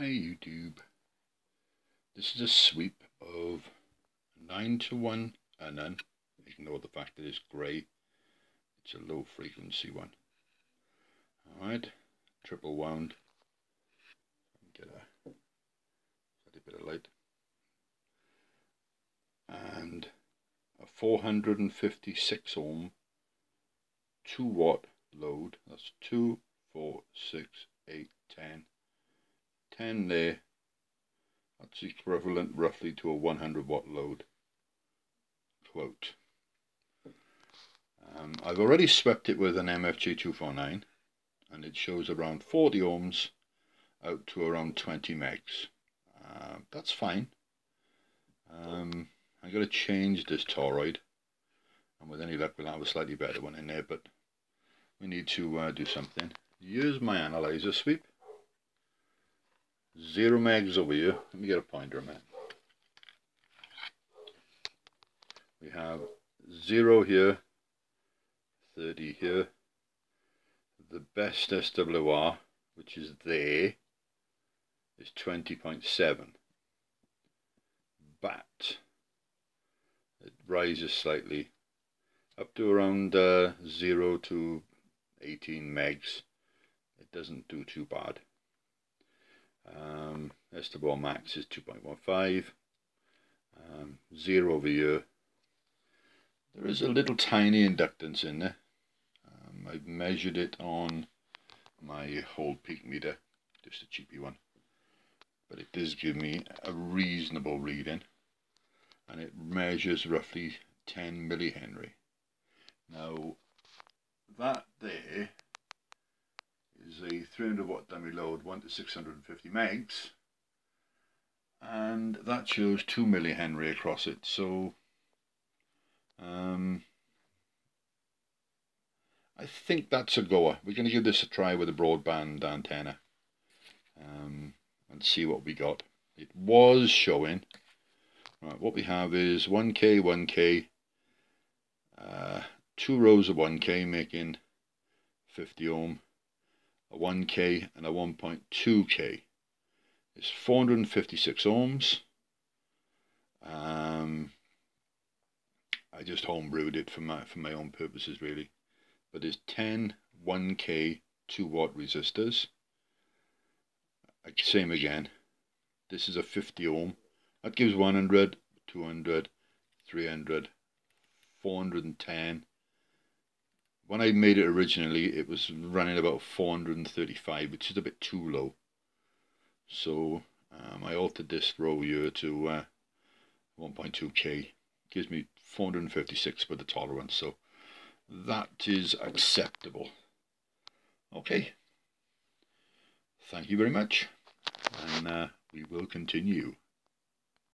Hi YouTube. This is a sweep of 9 to 1 and none. Ignore the fact that it's grey. It's a low frequency one. Alright, triple wound. Get a, a bit of light. And a 456 ohm 2 watt load. That's 2, 4, 6, 8, 10 10 there. That's equivalent roughly to a 100 watt load quote um, I've already swept it with an MFJ 249 and it shows around 40 ohms out to around 20 megs. Uh, that's fine. Um, I'm going to change this toroid. And with any luck we'll have a slightly better one in there but we need to uh, do something. Use my analyzer sweep Zero mags over here. Let me get a pointer minute. We have zero here, 30 here. The best SWR, which is there, is 20.7. But it rises slightly up to around uh, 0 to 18 megs. It doesn't do too bad. Um, SWR max is 2.15. Um, zero over here. There is a little tiny inductance in there. Um, I've measured it on my whole peak meter, just a cheapy one. But it does give me a reasonable reading. And it measures roughly 10 millihenry. Now, that there is a 300 watt dummy load 1 to 650 megs and that shows 2 millihenry across it so um, I think that's a goer. We're going to give this a try with a broadband antenna um, and see what we got. It was showing, right, what we have is 1K, 1K, uh, two rows of 1K making 50 ohm, a 1K and a 1.2K. It's 456 ohms. Um, I just homebrewed it for my for my own purposes really. But there's 10 1K 2 watt resistors. Same again. This is a 50 ohm. That gives 100, 200, 300, 410, when I made it originally, it was running about 435, which is a bit too low. So um, I altered this row here to uh, 1.2k. Gives me 456 for the tolerance, so that is acceptable. Okay. Thank you very much, and uh, we will continue.